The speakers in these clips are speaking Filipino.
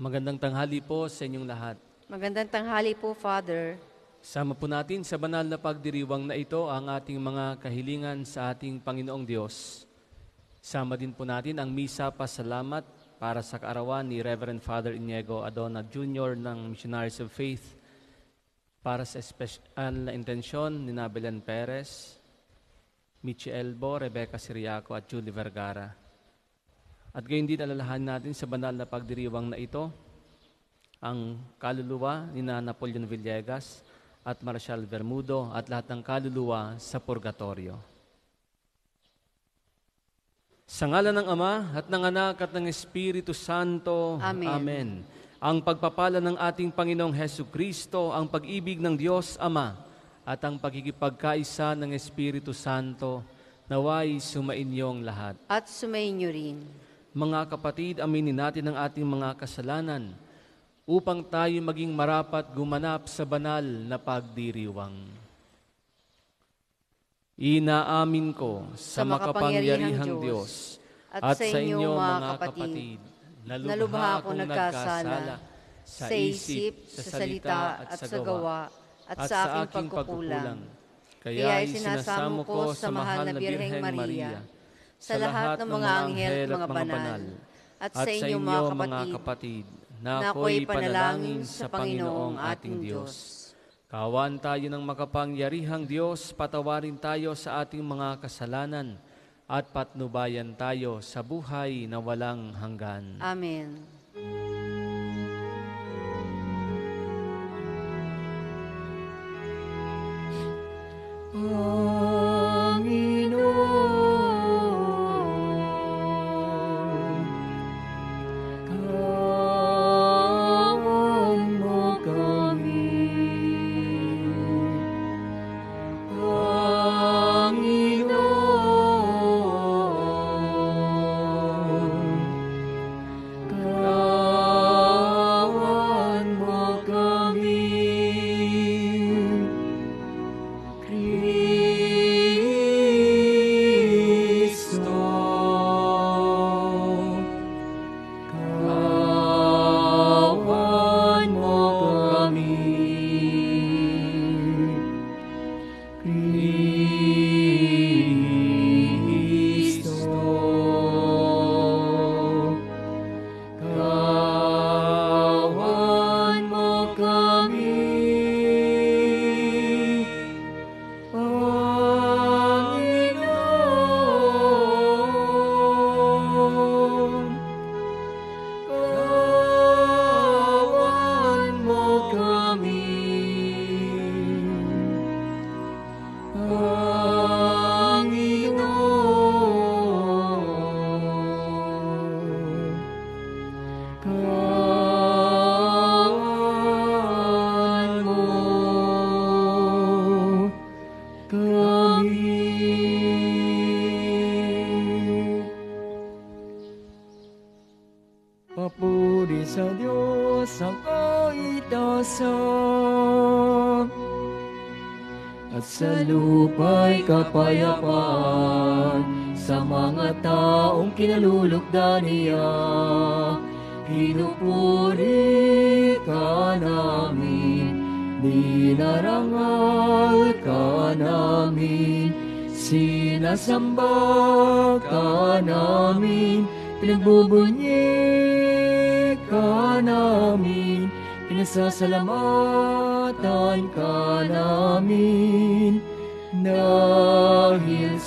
Magandang tanghali po sa inyong lahat. Magandang tanghali po, Father. Sama po natin sa banal na pagdiriwang na ito ang ating mga kahilingan sa ating Panginoong Diyos. Sama din po natin ang Misa Pasalamat para sa kaarawan ni Reverend Father Iniego Adona Jr. ng Missionaries of Faith para sa espesyal na intensyon ni Nabelan Perez, Michi Elbo, Rebecca Siriaco at Julie Vergara. At gayon din alalahan natin sa banal na pagdiriwang na ito ang kaluluwa ni na Napoleon Villegas at Marshal Bermudo at lahat ng kaluluwa sa purgatorio. Sa ngala ng Ama at ng Anak at ng Espiritu Santo. Amen. Amen. Ang pagpapala ng ating Panginoong Heso Kristo, ang pag-ibig ng Diyos Ama at ang pagkikipagkaisa ng Espiritu Santo naway sumainyong lahat. At sumayin niyo rin. Mga kapatid, aminin natin ang ating mga kasalanan upang tayo maging marapat gumanap sa banal na pagdiriwang. Inaamin ko sa, Sa makapangyarihang Diyos Diyos at sa inyo mga kapatid, na lubha akong nagkasala sa isip, sa salita at sa gawa at sa aking pagkukulang. Kaya sinasamo ko sa mahal na Birheng Maria, sa lahat ng mga anghel at mga banal, at sa inyo mga kapatid, na ako'y panalangin sa Panginoong ating Diyos. Kawan tayo ng makapangyarihang Diyos, patawarin tayo sa ating mga kasalanan at patnubayan tayo sa buhay na walang hanggan. Amen. Panginoon,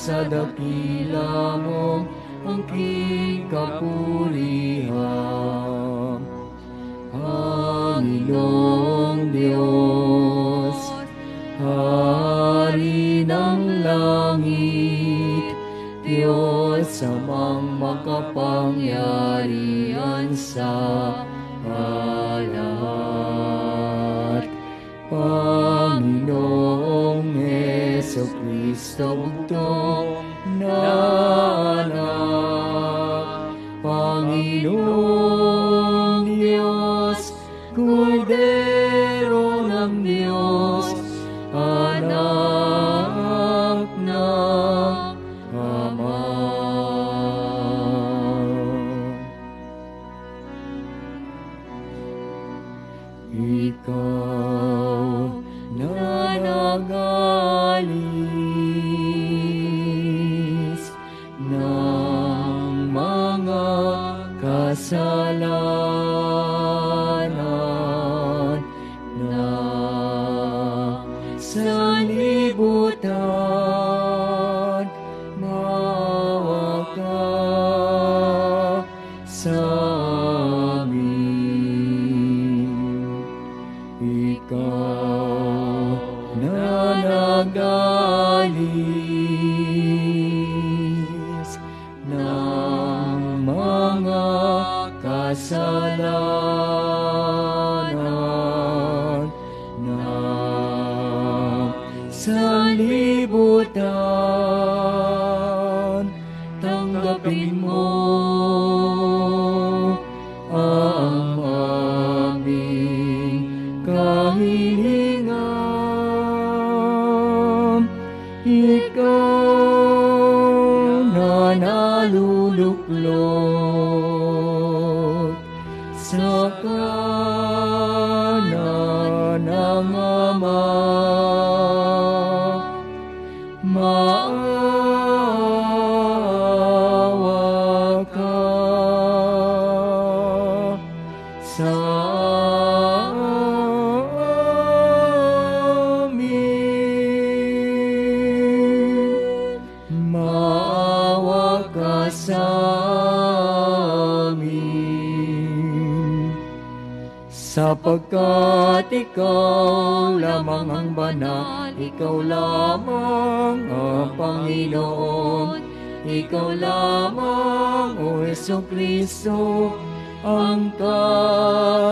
sa dakila mong angking kapulihan, Panginoong Diyos, Hari ng langit, Diyos amang makapangyarihan sa lahat. Panginoong Kristo bugtong na anak. Panginoong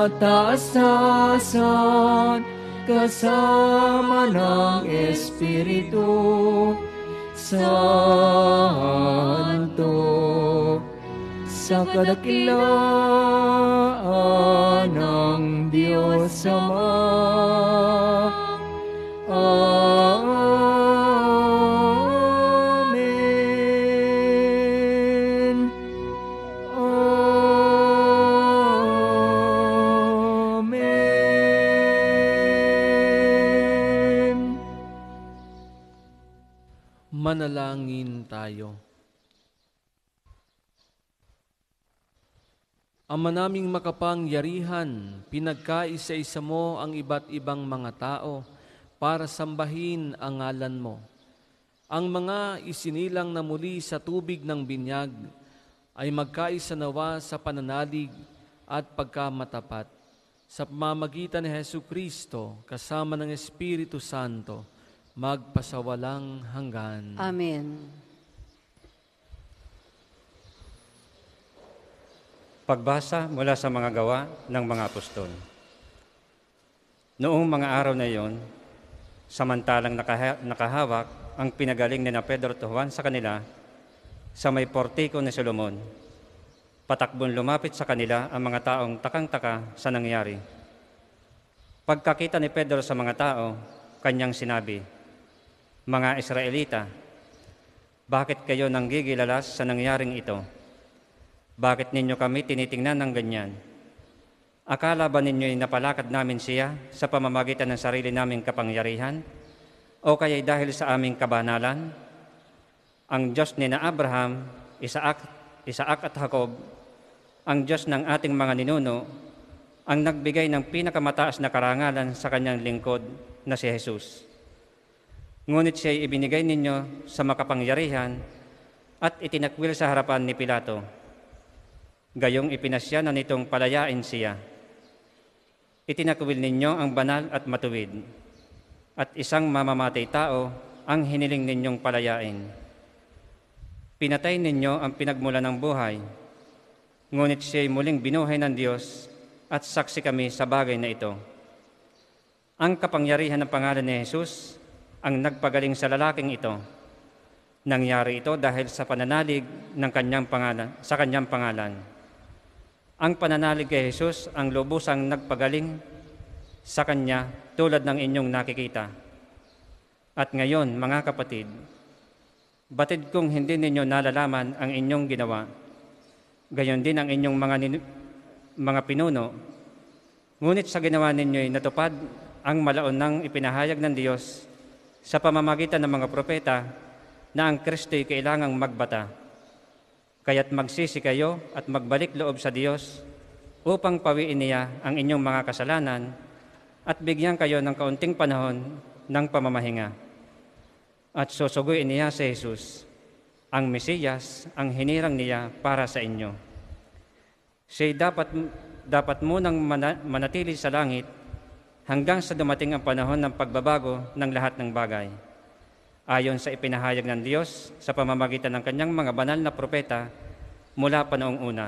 kataasasan, kasama ng Espiritu Santo sa kadakilaan ng Diyos Ama. Manalangin tayo. Ama naming makapangyarihan, pinagkaisa-isa mo ang iba't ibang mga tao para sambahin ang ngalan mo. Ang mga isinilang na muli sa tubig ng binyag ay magkaisa nawa sa pananalig at pagkamatapat sa pamamagitan ni Hesu Kristo kasama ng Espiritu Santo magpasawalang hanggan. Amen. Pagbasa mula sa mga gawa ng mga apostol. Noong mga araw na iyon, samantalang nakaha- nakahawak ang pinagaling ni na Pedro at Juan sa kanila sa may portiko ni Solomon. Patakbon lumapit sa kanila ang mga taong takang-taka sa nangyari. Pagkakita ni Pedro sa mga tao, kanyang sinabi, Mga Israelita, bakit kayo nanggigilalas sa nangyaring ito? Bakit ninyo kami tinitingnan ng ganyan? Akala ba ninyo'y napalakad namin siya sa pamamagitan ng sarili naming kapangyarihan? O kaya'y dahil sa aming kabanalan? Ang Diyos ni na Abraham, Isaac, Isaac at Jacob, ang Diyos ng ating mga ninuno, ang nagbigay ng pinakamataas na karangalan sa kanyang lingkod na si Jesus. Ngunit siya'y ibinigay ninyo sa makapangyarihan at itinakwil sa harapan ni Pilato. Gayong ipinasya na nitong palayain siya. Itinakwil ninyo ang banal at matuwid, at isang mamamatay tao ang hiniling ninyong palayain. Pinatay ninyo ang pinagmula ng buhay, ngunit siya'y muling binuhay ng Diyos at saksi kami sa bagay na ito. Ang kapangyarihan ng pangalan ni Jesus ang nagpagaling sa lalaking ito. Nangyari ito dahil sa pananalig ng kanyang pangalan, sa kanyang pangalan. Ang pananalig kay Jesus ang lubusang nagpagaling sa kanya tulad ng inyong nakikita. At ngayon, mga kapatid, batid kong hindi ninyo nalalaman ang inyong ginawa. Gayon din ang inyong mga, nin- mga pinuno. Ngunit sa ginawa ninyo'y natupad ang malaon ng ipinahayag ng Diyos sa pamamagitan ng mga propeta na ang Kristo'y kailangang magbata. Kaya't magsisi kayo at magbalik loob sa Diyos upang pawiin niya ang inyong mga kasalanan at bigyan kayo ng kaunting panahon ng pamamahinga. At susuguin niya si Jesus, ang Mesiyas, ang hinirang niya para sa inyo. Siya'y dapat, dapat munang mana- manatili sa langit hanggang sa dumating ang panahon ng pagbabago ng lahat ng bagay. Ayon sa ipinahayag ng Diyos sa pamamagitan ng kanyang mga banal na propeta mula pa noong una.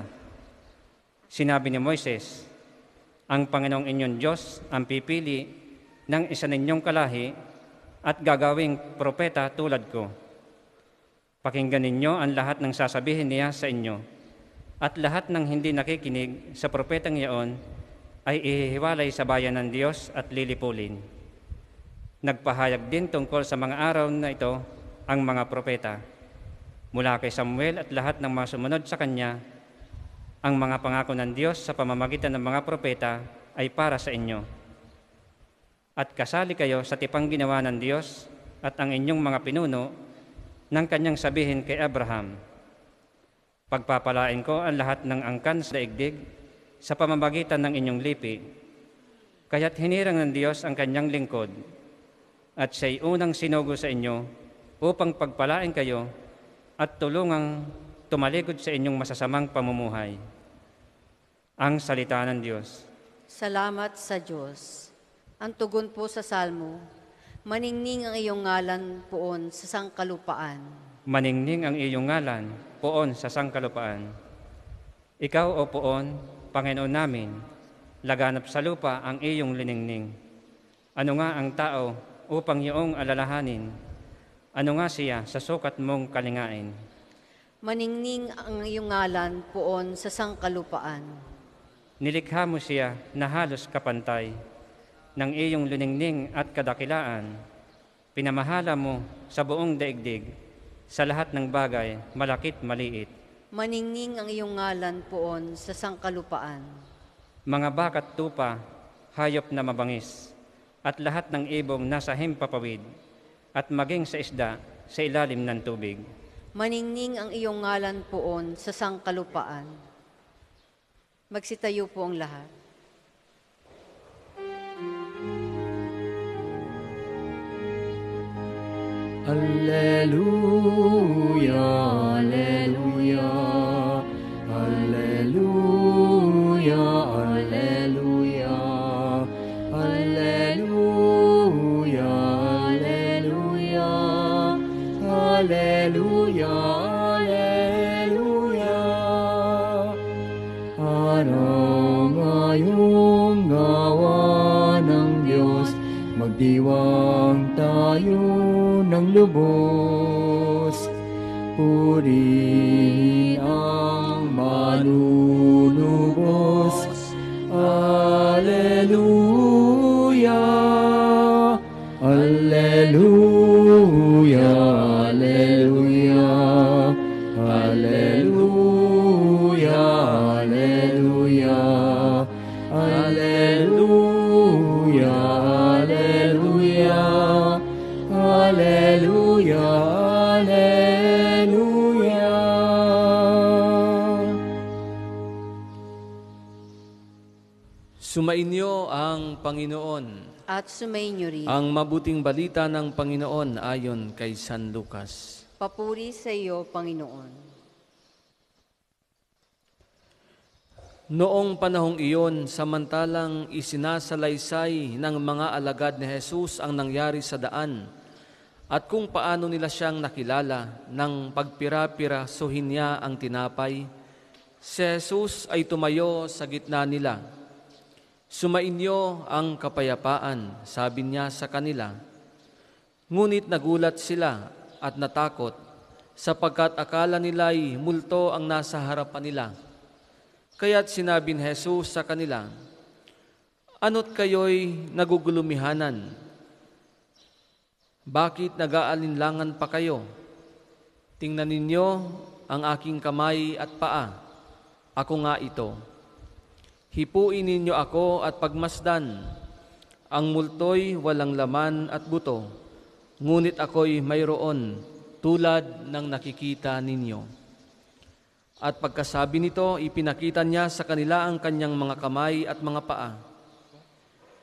Sinabi ni Moises, ang Panginoong inyong Diyos ang pipili ng isa ninyong kalahi at gagawing propeta tulad ko. Pakinggan ninyo ang lahat ng sasabihin niya sa inyo at lahat ng hindi nakikinig sa propetang iyon ay ihihiwalay sa bayan ng Diyos at lilipulin. Nagpahayag din tungkol sa mga araw na ito ang mga propeta. Mula kay Samuel at lahat ng mga sumunod sa kanya, ang mga pangako ng Diyos sa pamamagitan ng mga propeta ay para sa inyo. At kasali kayo sa tipang ginawa ng Diyos at ang inyong mga pinuno ng kanyang sabihin kay Abraham, Pagpapalain ko ang lahat ng angkan sa daigdig sa pamamagitan ng inyong lipi. Kaya't hinirang ng Diyos ang kanyang lingkod at siya'y unang sinugo sa inyo upang pagpalain kayo at tulungang tumalikod sa inyong masasamang pamumuhay. Ang salita ng Diyos. Salamat sa Diyos. Ang tugon po sa salmo, maningning ang iyong ngalan poon sa sangkalupaan. Maningning ang iyong ngalan, poon sa sangkalupaan. Ikaw o poon, Panginoon namin, laganap sa lupa ang iyong liningning. Ano nga ang tao upang iyong alalahanin? Ano nga siya sa sukat mong kalingain? Maningning ang iyong ngalan poon sa sangkalupaan. Nilikha mo siya na halos kapantay ng iyong liningning at kadakilaan. Pinamahala mo sa buong daigdig, sa lahat ng bagay, malakit maliit. Maningning ang iyong ngalan poon sa sangkalupaan. Mga bakat tupa, hayop na mabangis, at lahat ng ibong nasa himpapawid, at maging sa isda sa ilalim ng tubig. Maningning ang iyong ngalan poon sa sangkalupaan. Magsitayo po ang lahat. Alleluia, Alleluia, magdiwang tayo ng lubos. Purihin ang. Alleluia, Alleluia, Panginoon. At sumainyo rin. Ang mabuting balita ng Panginoon ayon kay San Lucas. Papuri sa iyo, Panginoon. Noong panahong iyon, samantalang isinasalaysay ng mga alagad ni Jesus ang nangyari sa daan at kung paano nila siyang nakilala nang pagpira-pirasuhin niya ang tinapay, si Jesus ay tumayo sa gitna nila. Sumainyo ang kapayapaan, sabi niya sa kanila. Ngunit nagulat sila at natakot sapagkat akala nila'y multo ang nasa harapan nila. Kaya't sinabi ni Jesus sa kanila, Ano't kayo'y nagugulumihanan? Bakit nag-aalinlangan pa kayo? Tingnan ninyo ang aking kamay at paa. Ako nga ito. Hipuin ninyo ako at pagmasdan. Ang multo'y walang laman at buto, ngunit ako'y mayroon tulad ng nakikita ninyo. At pagkasabi nito, ipinakita niya sa kanila ang kanyang mga kamay at mga paa.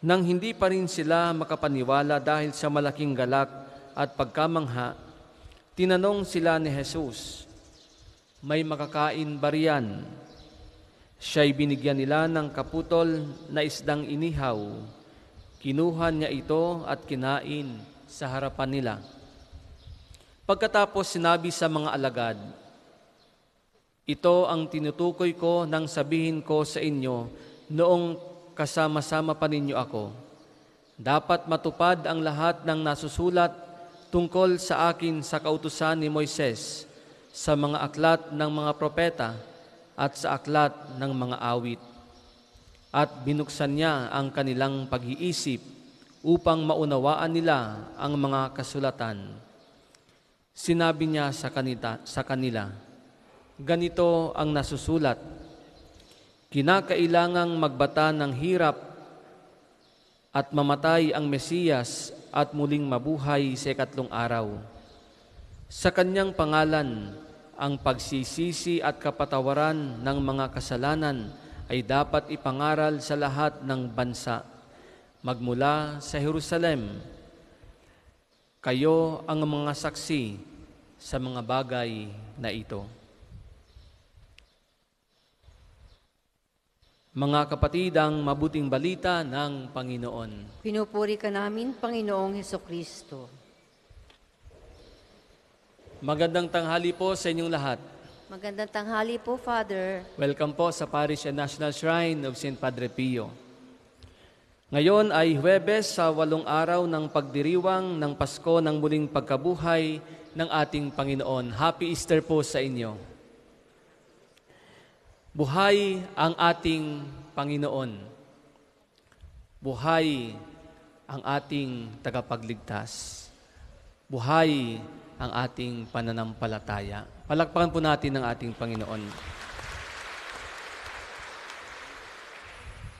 Nang hindi pa rin sila makapaniwala dahil sa malaking galak at pagkamangha, tinanong sila ni Jesus, May makakain ba riyan? Siya'y binigyan nila ng kaputol na isdang inihaw. Kinuha niya ito at kinain sa harapan nila. Pagkatapos sinabi sa mga alagad, Ito ang tinutukoy ko nang sabihin ko sa inyo noong kasama-sama pa ninyo ako. Dapat matupad ang lahat ng nasusulat tungkol sa akin sa kautusan ni Moises, sa mga aklat ng mga propeta, at sa aklat ng mga awit. At binuksan niya ang kanilang pag-iisip upang maunawaan nila ang mga kasulatan. Sinabi niya sa kanila, sa kanila, ganito ang nasusulat, Kinakailangang magbata ng hirap at mamatay ang Mesiyas at muling mabuhay sa ikatlong araw. Sa kanyang pangalan, ang pagsisisi at kapatawaran ng mga kasalanan ay dapat ipangaral sa lahat ng bansa. Magmula sa Jerusalem, kayo ang mga saksi sa mga bagay na ito. Mga kapatid, ang mabuting balita ng Panginoon. Pinupuri ka namin, Panginoong Heso Kristo. Magandang tanghali po sa inyong lahat. Magandang tanghali po, Father. Welcome po sa Parish and National Shrine of St. Padre Pio. Ngayon ay Huwebes sa walong araw ng pagdiriwang ng Pasko ng muling pagkabuhay ng ating Panginoon. Happy Easter po sa inyo. Buhay ang ating Panginoon. Buhay ang ating tagapagligtas. Buhay ang ating pananampalataya. Palakpakan po natin ang ating Panginoon.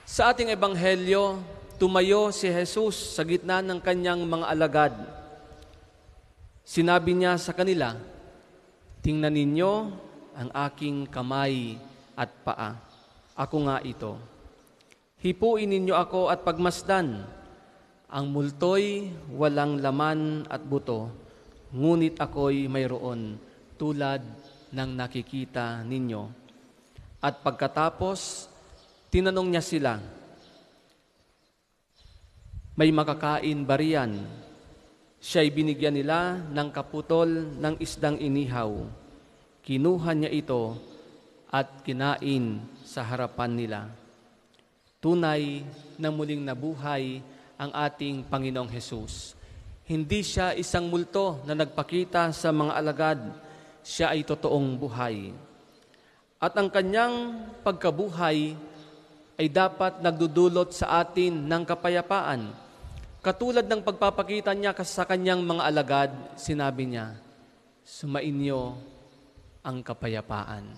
Sa ating ebanghelyo, tumayo si Jesus sa gitna ng kanyang mga alagad. Sinabi niya sa kanila, Tingnan ninyo ang aking kamay at paa. Ako nga ito. Hipuin ninyo ako at pagmasdan. Ang multo'y walang laman at buto, ngunit ako'y mayroon tulad ng nakikita ninyo. At pagkatapos, tinanong niya sila, May makakain ba riyan? Siya'y binigyan nila ng kaputol ng isdang inihaw. Kinuha niya ito at kinain sa harapan nila. Tunay na muling nabuhay ang ating Panginoong Hesus. Hindi siya isang multo na nagpakita sa mga alagad. Siya ay totoong buhay. At ang kanyang pagkabuhay ay dapat nagdudulot sa atin ng kapayapaan. Katulad ng pagpapakita niya sa kanyang mga alagad, sinabi niya, Sumainyo ang kapayapaan.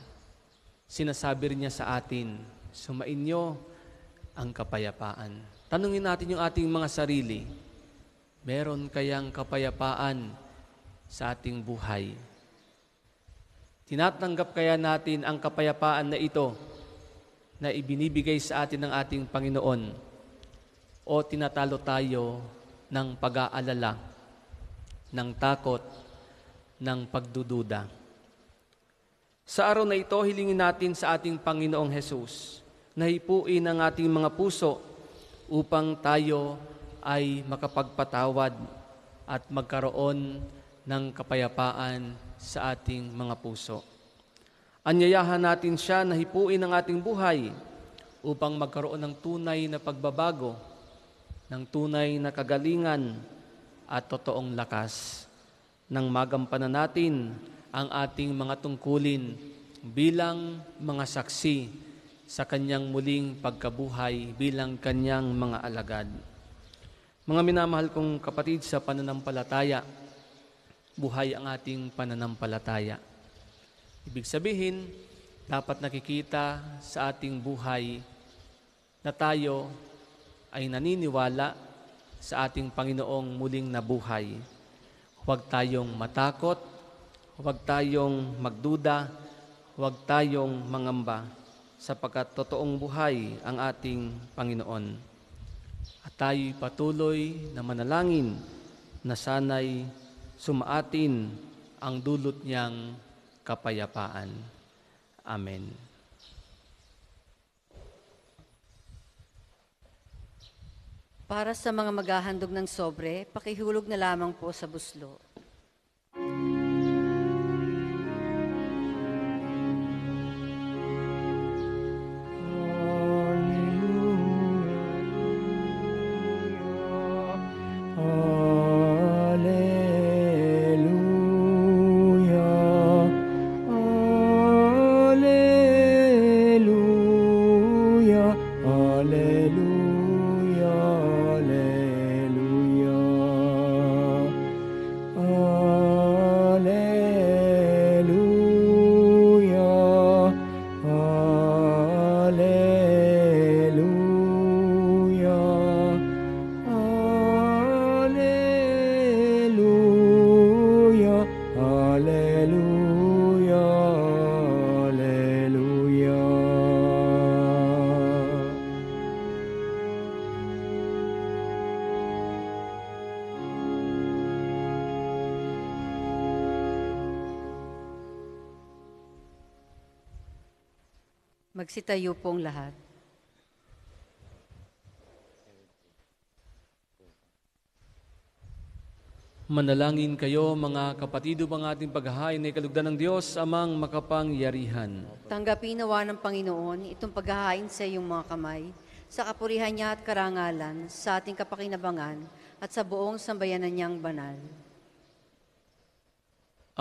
Sinasabi rin niya sa atin, Sumainyo ang kapayapaan. Tanungin natin yung ating mga sarili, meron kayang kapayapaan sa ating buhay? Tinatanggap kaya natin ang kapayapaan na ito na ibinibigay sa atin ng ating Panginoon o tinatalo tayo ng pag-aalala, ng takot, ng pagdududa. Sa araw na ito, hilingin natin sa ating Panginoong Hesus na hipuin ang ating mga puso upang tayo ay makapagpatawad at magkaroon ng kapayapaan sa ating mga puso. Anyayahan natin siya na hipuin ang ating buhay upang magkaroon ng tunay na pagbabago, ng tunay na kagalingan at totoong lakas nang magampanan natin ang ating mga tungkulin bilang mga saksi sa kanyang muling pagkabuhay bilang kanyang mga alagad. Mga minamahal kong kapatid sa pananampalataya, buhay ang ating pananampalataya. Ibig sabihin, dapat nakikita sa ating buhay na tayo ay naniniwala sa ating Panginoong muling nabuhay. Huwag tayong matakot, huwag tayong magduda, huwag tayong mangamba, sapagkat totoong buhay ang ating Panginoon. At tayo'y patuloy na manalangin na sana'y sumaatin ang dulot niyang kapayapaan. Amen. Para sa mga maghahandog ng sobre, pakihulog na lamang po sa buslo. Magsitayo pong lahat. Manalangin kayo mga kapatid upang ating paghahain ay kalugdan ng Diyos amang makapangyarihan. Tanggapin nawa ng Panginoon itong paghahain sa iyong mga kamay, sa kapurihan niya at karangalan, sa ating kapakinabangan, at sa buong sambayanan niyang banal.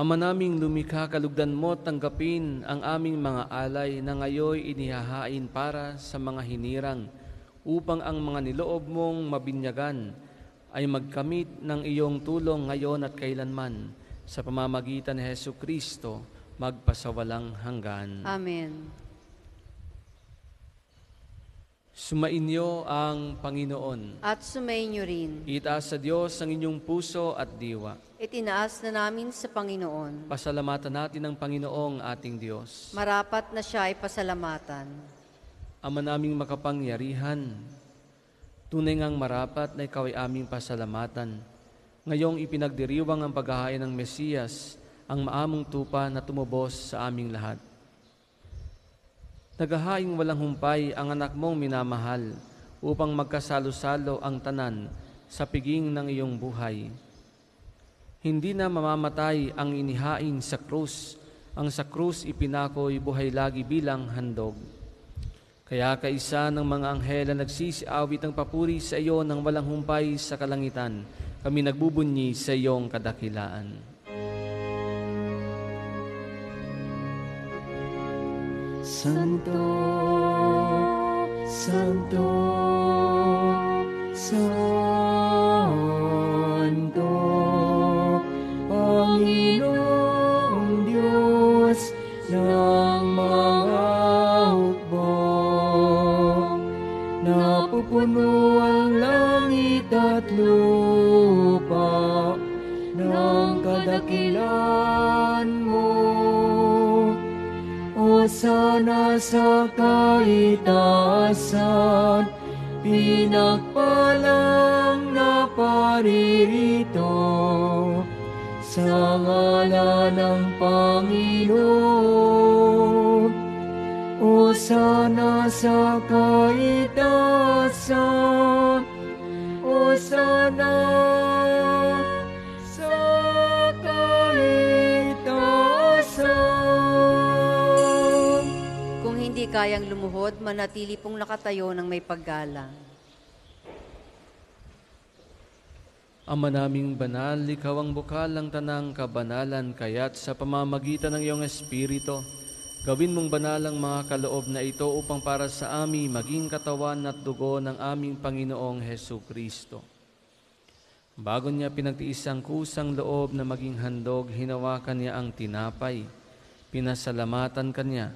Ama naming lumikha kalugdan mo tanggapin ang aming mga alay na ngayoy inihahain para sa mga hinirang upang ang mga niloob mong mabinyagan ay magkamit ng iyong tulong ngayon at kailanman sa pamamagitan ni Heso Kristo magpasawalang hanggan. Amen. Sumainyo ang Panginoon. At sumainyo rin, Itaas sa Diyos ang inyong puso at diwa. itinaas na namin sa Panginoon. Pasalamatan natin ang Panginoong ating Diyos. Marapat na siya ay pasalamatan. Ama naming makapangyarihan, tunay ngang marapat na ikaw ay aming pasalamatan. Ngayong ipinagdiriwang ang paghahain ng Mesiyas, ang maamong tupa na tumubos sa aming lahat. Naghahaing walang humpay ang anak mong minamahal upang magkasalo-salo ang tanan sa piging ng iyong buhay. Hindi na mamamatay ang inihain sa krus, ang sa krus ipinako'y buhay lagi bilang handog. Kaya kaisa ng mga anghel na nagsisiawit ng papuri sa iyo ng walang humpay sa kalangitan, kami nagbubunyi sa iyong kadakilaan. Santo, Santo, Santo, Panginoong Diyos ng mga hukbong, napupuno ang langit at lupa ng kadakilan sana sa kaitaasan, pinagpalang na paririto sa ngala ng Panginoon. O sana sa kaitaasan, o sana kayang lumuhod, manatili pong nakatayo ng may paggalang. Ama naming banal, ikaw ang bukal ng tanang kabanalan, kaya't sa pamamagitan ng iyong Espiritu, gawin mong banal ang mga kaloob na ito upang para sa amin maging katawan at dugo ng aming Panginoong Heso Kristo. Bago niya pinagtiis ang kusang loob na maging handog, hinawakan niya ang tinapay. Pinasalamatan kanya,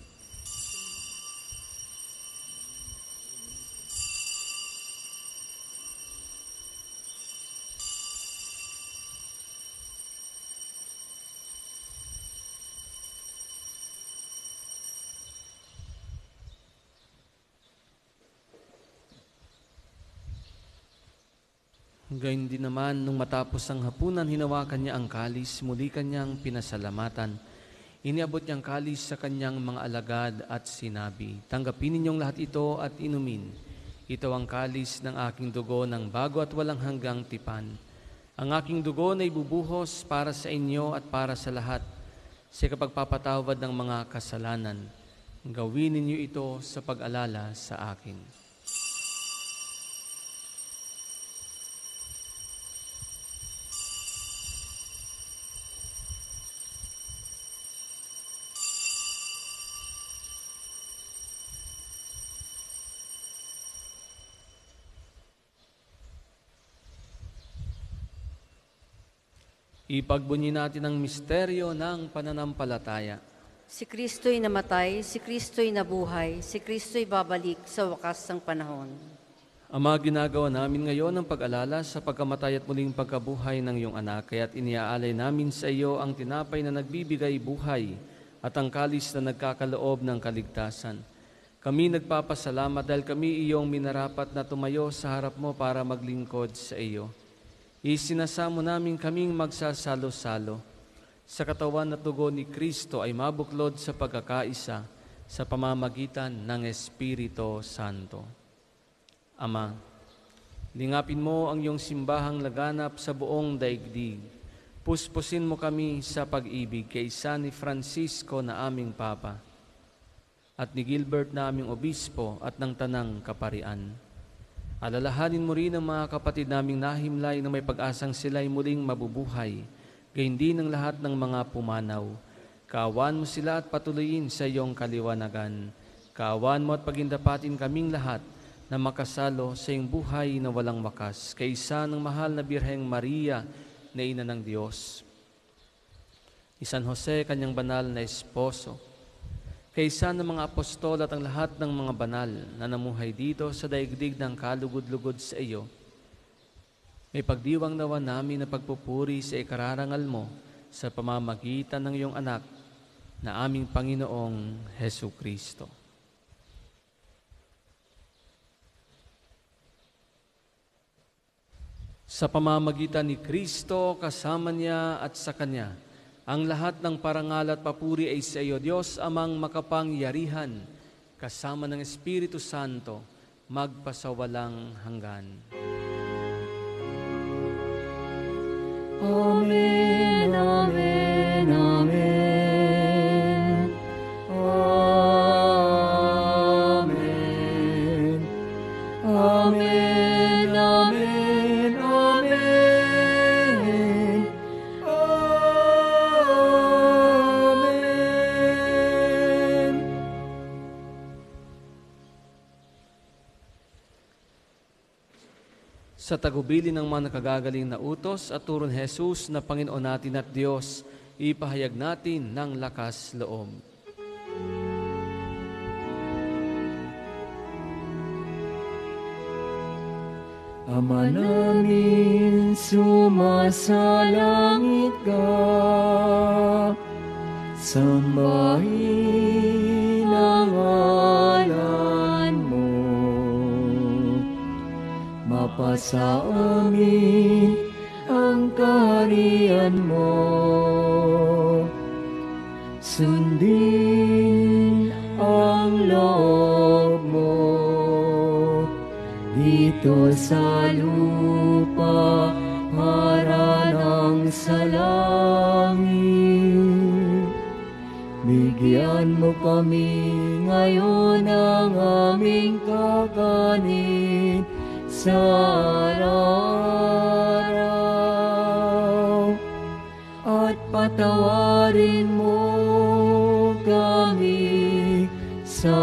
Gayun din naman, nung matapos ang hapunan, hinawakan niya ang kalis, muli kanyang pinasalamatan. Iniabot niyang kalis sa kanyang mga alagad at sinabi, Tanggapin ninyong lahat ito at inumin. Ito ang kalis ng aking dugo ng bago at walang hanggang tipan. Ang aking dugo na ibubuhos para sa inyo at para sa lahat sa kapagpapatawad ng mga kasalanan. Gawin ninyo ito sa pag-alala sa akin. Ipagbunyi natin ang misteryo ng pananampalataya. Si Kristo'y namatay, si Kristo'y nabuhay, si Kristo'y babalik sa wakas ng panahon. Ama, ginagawa namin ngayon ang pag-alala sa pagkamatay at muling pagkabuhay ng iyong anak, kaya't iniaalay namin sa iyo ang tinapay na nagbibigay buhay at ang kalis na nagkakaloob ng kaligtasan. Kami nagpapasalamat dahil kami iyong minarapat na tumayo sa harap mo para maglingkod sa iyo. Isinasamo namin kaming magsasalo-salo sa katawan na tugo ni Kristo ay mabuklod sa pagkakaisa sa pamamagitan ng Espiritu Santo. Ama, lingapin mo ang iyong simbahang laganap sa buong daigdig. Puspusin mo kami sa pag-ibig kay isa ni Francisco na aming Papa at ni Gilbert na aming Obispo at ng Tanang Kaparian Alalahanin mo rin ang mga kapatid naming nahimlay na may pag-asang sila'y muling mabubuhay, gayon din ang lahat ng mga pumanaw. Kaawan mo sila at patuloyin sa iyong kaliwanagan. Kaawan mo at pagindapatin kaming lahat na makasalo sa iyong buhay na walang wakas, kaysa ng mahal na Birheng Maria na Ina ng Diyos. Ni San Jose, kanyang banal na esposo, kaysa ng mga apostol at ang lahat ng mga banal na namuhay dito sa daigdig ng kalugod-lugod sa iyo. May pagdiwang nawa namin na pagpupuri sa ikararangal mo sa pamamagitan ng iyong anak na aming Panginoong Heso Kristo. Sa pamamagitan ni Kristo, kasama niya at sa Kanya, ang lahat ng parangal at papuri ay sa iyo, Diyos, amang makapangyarihan, kasama ng Espiritu Santo, magpasawalang hanggan. Amen, Amen, Amen. Amen. Amen, Sa tagubilin ng mga nakagagaling na utos at turon Jesus na Panginoon natin at Diyos, ipahayag natin ng lakas loob. Ama namin, sumasalangit ka, sambahin Mapasa amin ang kaharian mo. Sundin ang loob mo dito sa lupa para ng sa langit. Bigyan mo kami ngayon ng aming kakanin sa araw at patawarin mo kami sa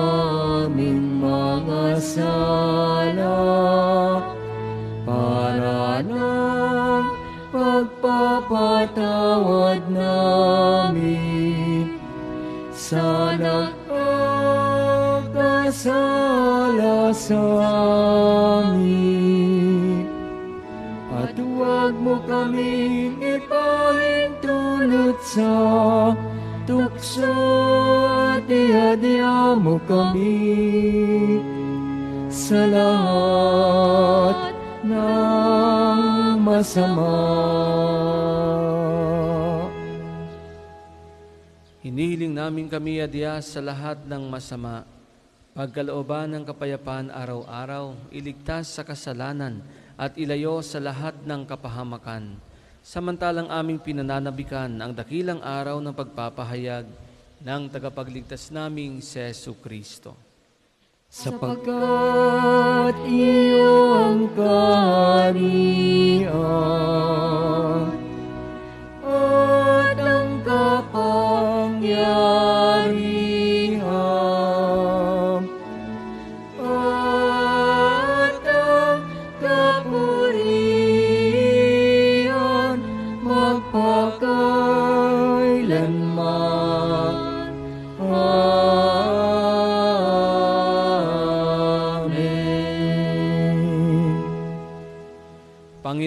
aming mga sala para ng pag pagpapatawad namin sa nagkakasala sa. Huwag mo kaming ipahintulot sa tukso at ihadya mo kami sa lahat ng masama. Hinihiling namin kami adya sa lahat ng masama, pagkalooban ng kapayapaan araw-araw, iligtas sa kasalanan at ilayo sa lahat ng kapahamakan. Samantalang aming pinananabikan ang dakilang araw ng pagpapahayag ng tagapagligtas naming si Yesu Kristo. sapagkat iyong kaharian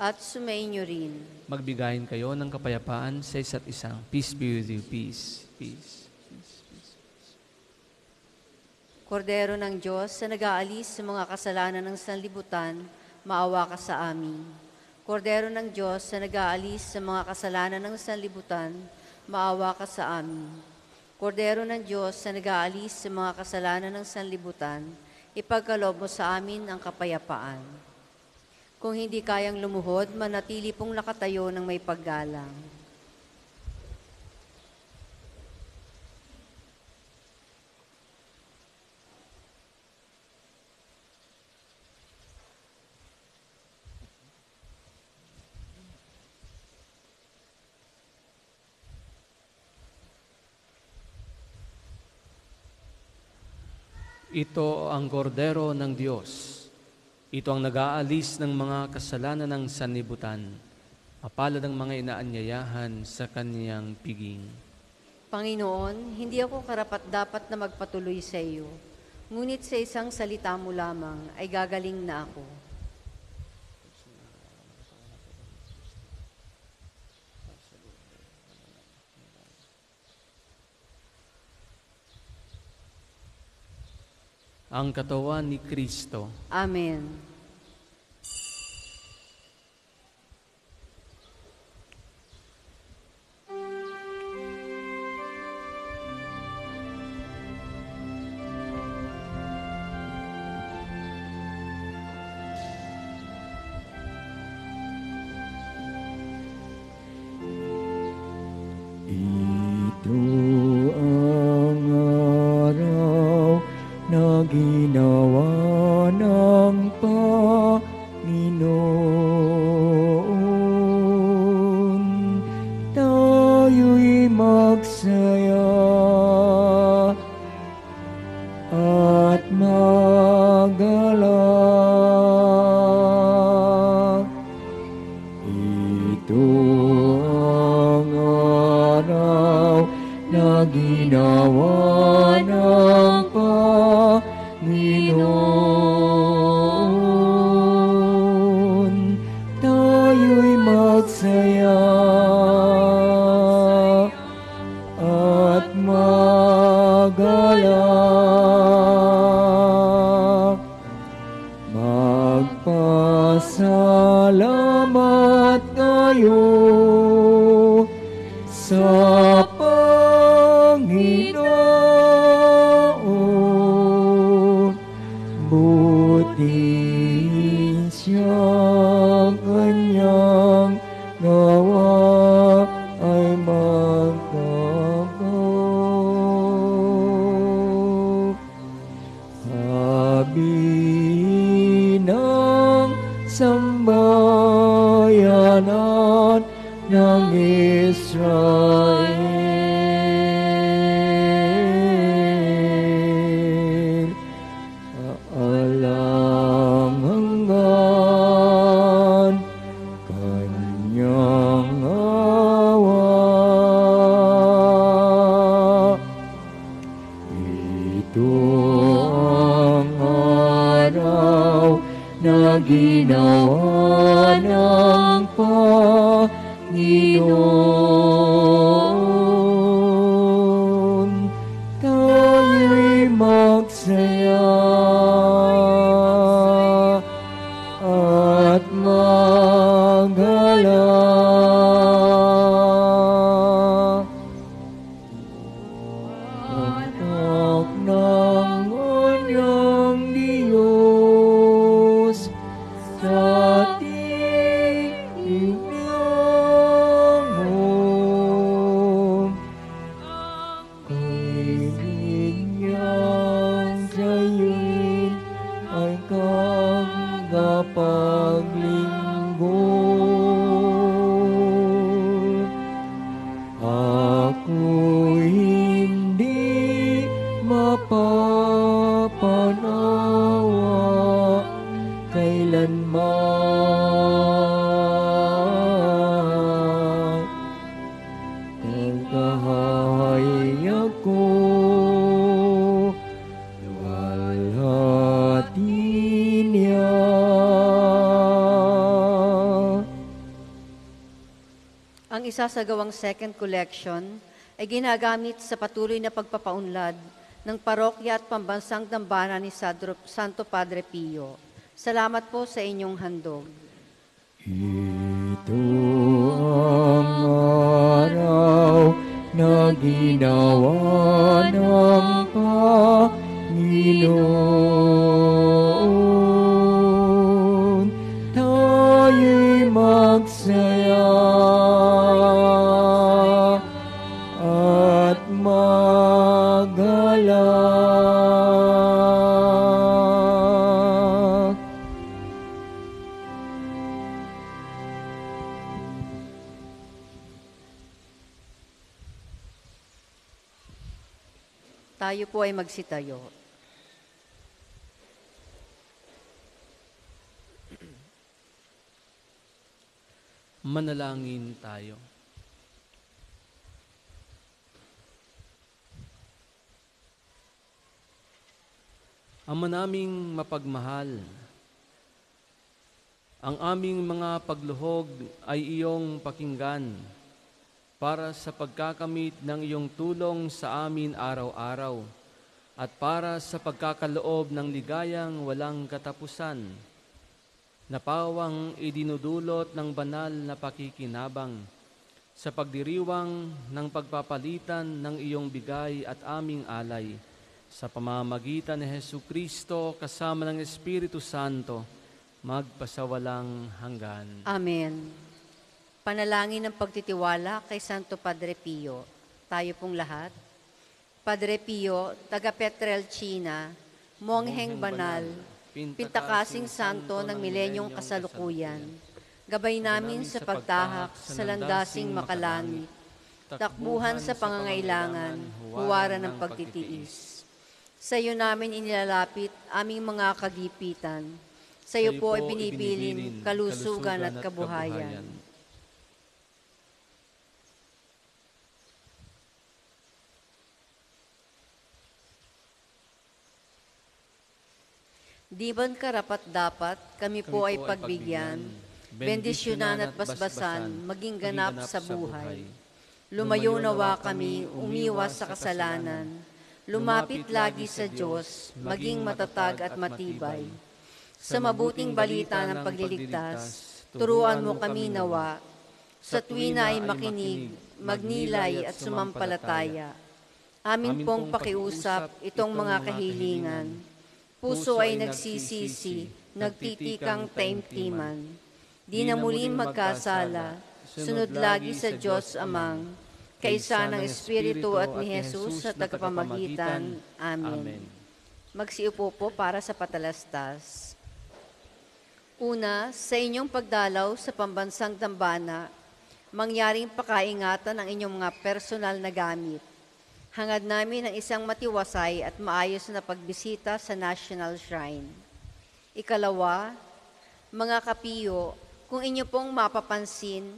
At sumainyo rin. Magbigayin kayo ng kapayapaan sa isa't isang. Peace be with you. Peace. Peace. Kordero ng Diyos na nag-aalis sa mga kasalanan ng sanlibutan, maawa ka sa amin. Kordero ng Diyos na nag-aalis sa mga kasalanan ng sanlibutan, maawa ka sa amin. Kordero ng Diyos na nag-aalis sa mga kasalanan ng sanlibutan, ipagkalob mo sa amin ang kapayapaan. Kung hindi kayang lumuhod, manatili pong nakatayo ng may paggalang. Ito ang kordero ng Diyos. Ito ang nag-aalis ng mga kasalanan ng sanlibutan. Mapalad ang mga inaanyayahan sa kaniyang piging. Panginoon, hindi ako karapat dapat na magpatuloy sa iyo. Ngunit sa isang salita mo lamang ay gagaling na ako. Ang katawan ni Kristo. Amen. At magalak. Ang isasagawang second collection ay ginagamit sa patuloy na pagpapaunlad ng parokya at pambansang dambana ni Sadro- Santo Padre Pio. Salamat po sa inyong handog. Ito ang araw na ginawa ng Panginoon. Ay magsitayo. Manalangin tayo. Ama naming mapagmahal, ang aming mga pagluhog ay iyong pakinggan para sa pagkakamit ng iyong tulong sa amin araw-araw at para sa pagkakaloob ng ligayang walang katapusan na pawang idinudulot ng banal na pakikinabang sa pagdiriwang ng pagpapalitan ng iyong bigay at aming alay sa pamamagitan ni Hesu Kristo kasama ng Espiritu Santo magpasawalang hanggan. Amen. Panalangin ng pagtitiwala kay Santo Padre Pio. Tayo pong lahat. Padre Pio, taga Petrelcina, mongheng banal, pintakasing santo ng milenyong kasalukuyan. Gabay namin sa pagtahak sa landasing makalangit, takbuhan sa pangangailangan, huwaran ng pagtitiis. Sa iyo namin inilalapit aming mga kagipitan. Sa iyo po ay pinipiling kalusugan at kabuhayan. Di ba't karapat dapat kami po ay pagbigyan, bendisyonan at basbasan, maging ganap sa buhay. Lumayo nawa kami, umiwas sa kasalanan, lumapit lagi sa Diyos, maging matatag at matibay. Sa mabuting balita ng pagliligtas, turuan mo kami nawa, sa tuwina ay makinig, magnilay at sumampalataya. Amin pong pakiusap itong mga kahilingan. Puso ay nagsisisi, nagtitikang taimtiman. Di na muling magkasala, sunod lagi sa Diyos Amang, kaisa ng Espiritu at ni Jesus sa tagapamagitan. Amen. Magsiupo po para sa patalastas. Una, sa inyong pagdalaw sa pambansang dambana, mangyaring pakaingatan ang inyong mga personal na gamit. Hangad namin ang isang matiwasay at maayos na pagbisita sa National Shrine. Ikalawa, mga kapiyo, kung inyo pong mapapansin,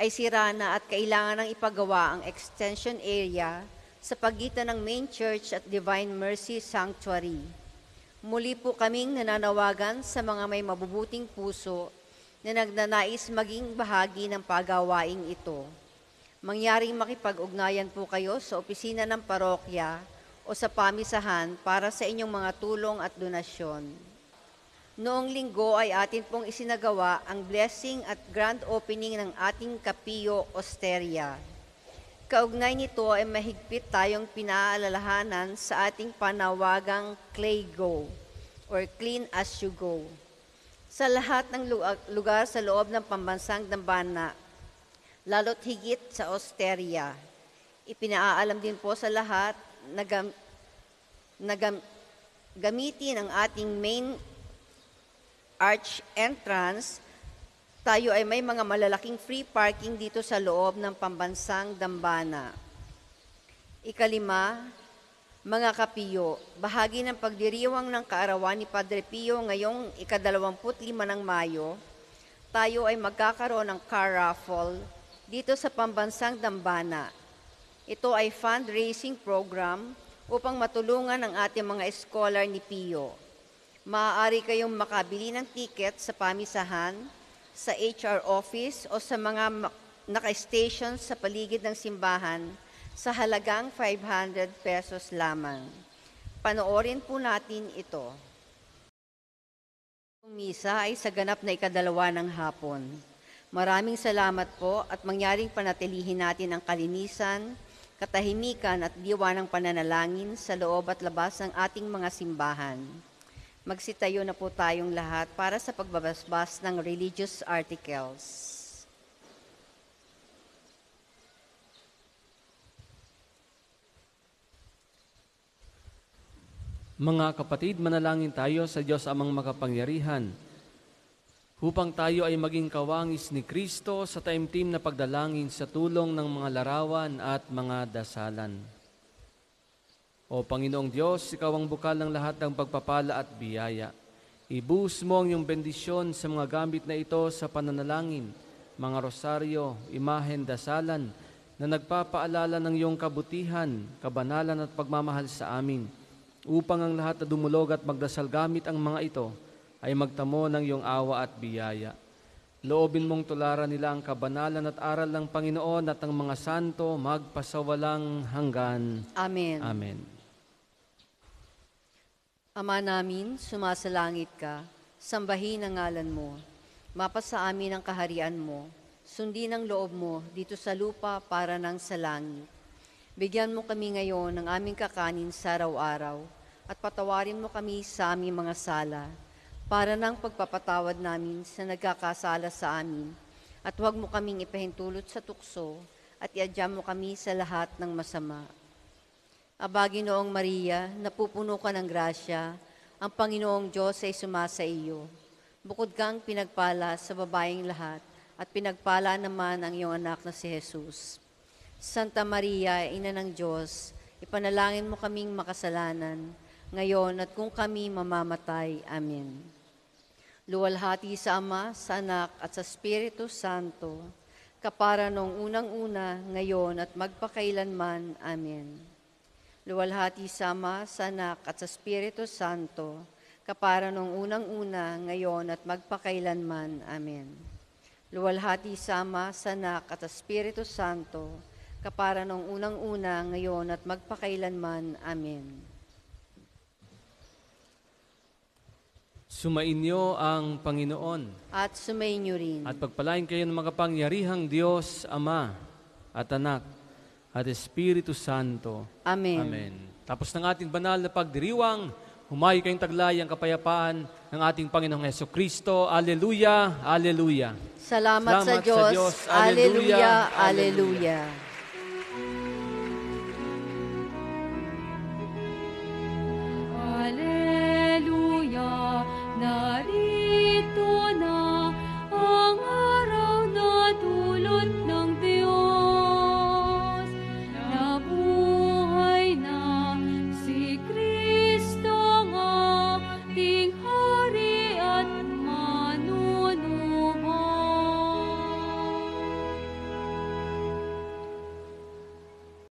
ay sira na at kailangan ng ipagawa ang extension area sa pagitan ng Main Church at Divine Mercy Sanctuary. Muli po kaming nananawagan sa mga may mabubuting puso na nagnanais maging bahagi ng pagawaing ito. Mangyaring makipag-ugnayan po kayo sa opisina ng parokya o sa pamisahan para sa inyong mga tulong at donasyon. Noong linggo ay atin pong isinagawa ang blessing at grand opening ng ating Kapio Osteria. Kaugnay nito ay mahigpit tayong pinaalalahanan sa ating panawagang Clay Go or Clean as You Go. Sa lahat ng lu- lugar sa loob ng pambansang dambana, lalo't higit sa Osteria, ipinaalam din po sa lahat na, gam- na gam- gamitin ang ating main arch entrance, tayo ay may mga malalaking free parking dito sa loob ng pambansang Dambana. Ikalima, mga kapiyo, bahagi ng pagdiriwang ng kaarawan ni Padre Pio ngayong ikadalawamput lima ng Mayo, tayo ay magkakaroon ng car raffle dito sa pambansang Dambana. Ito ay fundraising program upang matulungan ang ating mga scholar ni Pio. Maaari kayong makabili ng ticket sa pamisahan, sa HR office o sa mga naka-station sa paligid ng simbahan sa halagang 500 pesos lamang. Panoorin po natin ito. Ang misa ay sa ganap na ikadalawa ng hapon. Maraming salamat po at mangyaring panatilihin natin ang kalinisan, katahimikan at diwa ng pananalangin sa loob at labas ng ating mga simbahan. Magsitayo na po tayong lahat para sa pagbabasbas ng religious articles. Mga kapatid, manalangin tayo sa Diyos amang makapangyarihan upang tayo ay maging kawangis ni Kristo sa taimtim na pagdalangin sa tulong ng mga larawan at mga dasalan. O Panginoong Diyos, Ikaw ang bukal ng lahat ng pagpapala at biyaya. Ibus mo ang iyong bendisyon sa mga gamit na ito sa pananalangin, mga rosaryo, imahen, dasalan, na nagpapaalala ng iyong kabutihan, kabanalan at pagmamahal sa amin, upang ang lahat na dumulog at magdasal gamit ang mga ito ay magtamo ng iyong awa at biyaya. Loobin mong tularan nila ang kabanalan at aral ng Panginoon at ang mga santo magpasawalang hanggan. Amen. Amen. Ama namin, sumasalangit ka, sambahin ang ngalan mo. Mapasa amin ang kaharian mo. Sundin ang loob mo dito sa lupa para ng sa langit. Bigyan mo kami ngayon ng aming kakanin sa araw-araw at patawarin mo kami sa aming mga sala para ng pagpapatawad namin sa nagkakasala sa amin at huwag mo kaming ipahintulot sa tukso at iadya mo kami sa lahat ng masama. Aba, Ginoong Maria, napupuno ka ng grasya, ang Panginoong Diyos ay sumasa iyo. Bukod kang pinagpala sa babaeng lahat, at pinagpala naman ang iyong anak na si Jesus. Santa Maria, Ina ng Diyos, ipanalangin mo kaming makasalanan, ngayon at kung kami mamamatay. Amen. Luwalhati sa Ama, sa Anak at sa Espiritu Santo, kapara nung unang-una, ngayon at magpakailanman. Amen. Luwalhati sa Ama, sa Anak at sa Espiritu Santo, kapara nung unang-una, ngayon at magpakailanman. Amen. Luwalhati sa Ama, sa Anak at sa Espiritu Santo, kapara nung unang-una, ngayon at magpakailanman. Amen. Sumainyo ang Panginoon At sumainyo rin. at pagpalain kayo ng makapangyarihang Diyos, Ama at Anak at Espiritu Santo. Amen. Amen. Tapos ng ating banal na pagdiriwang, humayo kayong taglay ang kapayapaan ng ating Panginoong Heso Kristo. Alleluia, Alleluia. Salamat, sa Salamat sa Diyos. Diyos. Alleluia, Alleluia, Alleluia.